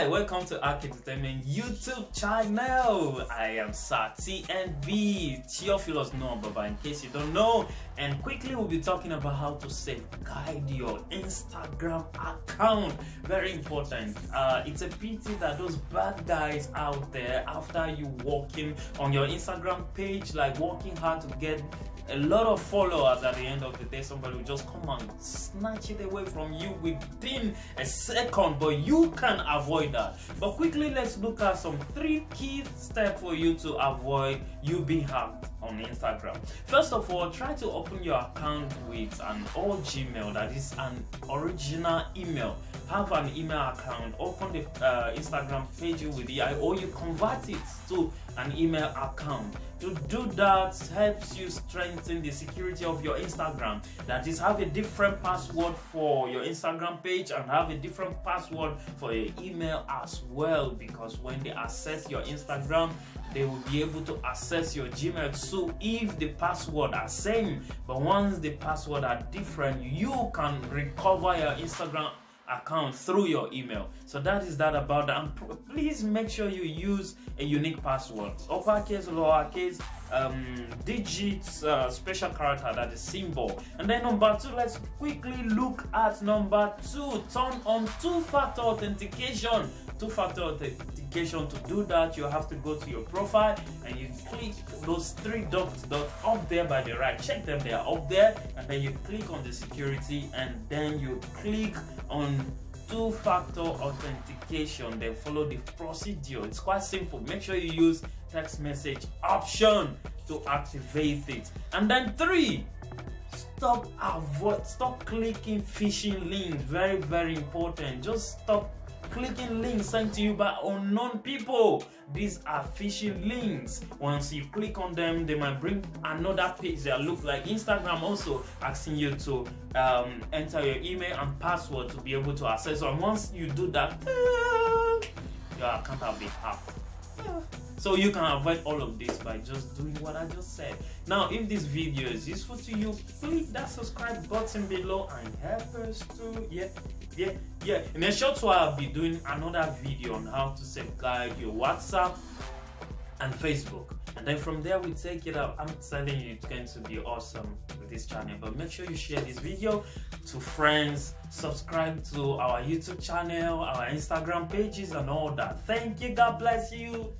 Hi, welcome to Arc Entertainment YouTube channel. I am Sir TNB, Theophilus Noah Baba, in case you don't know. And quickly, we'll be talking about how to safeguard your Instagram account. Very important. Uh, it's a pity that those bad guys out there, after you working on your Instagram page, like working hard to get a lot of followers at the end of the day somebody will just come and snatch it away from you within a second but you can avoid that but quickly let's look at some three key steps for you to avoid you being hacked on instagram first of all try to open your account with an old gmail that is an original email have an email account open the uh, instagram page with the or you convert it to an email account to do that helps you strengthen the security of your Instagram. That is, have a different password for your Instagram page and have a different password for your email as well. Because when they access your Instagram, they will be able to access your Gmail. So if the password are same, but once the password are different, you can recover your Instagram account through your email. So that is that about that. And please make sure you use a unique password. Uppercase, lowercase, um, digits, uh, special character, that is symbol. And then number two, let's quickly look at number two. Turn on two-factor authentication. Two-factor authentication. To do that, you have to go to your profile and you click those three dots up there by the right. Check them, they are up there. And then you click on the security and then you click on two-factor authentication then follow the procedure it's quite simple make sure you use text message option to activate it and then three stop avoid stop clicking phishing links very very important just stop clicking links sent to you by unknown people. These are phishing links. Once you click on them, they might bring another page that look like Instagram also asking you to um, enter your email and password to be able to access. And once you do that, your account will be hacked. So you can avoid all of this by just doing what I just said. Now, if this video is useful to you, click that subscribe button below and help us to, yeah, yeah, yeah. In a short while, I'll be doing another video on how to safeguard your WhatsApp and Facebook. And then from there, we take it up. I'm telling you, it's going to be awesome with this channel. But make sure you share this video to friends, subscribe to our YouTube channel, our Instagram pages, and all that. Thank you. God bless you.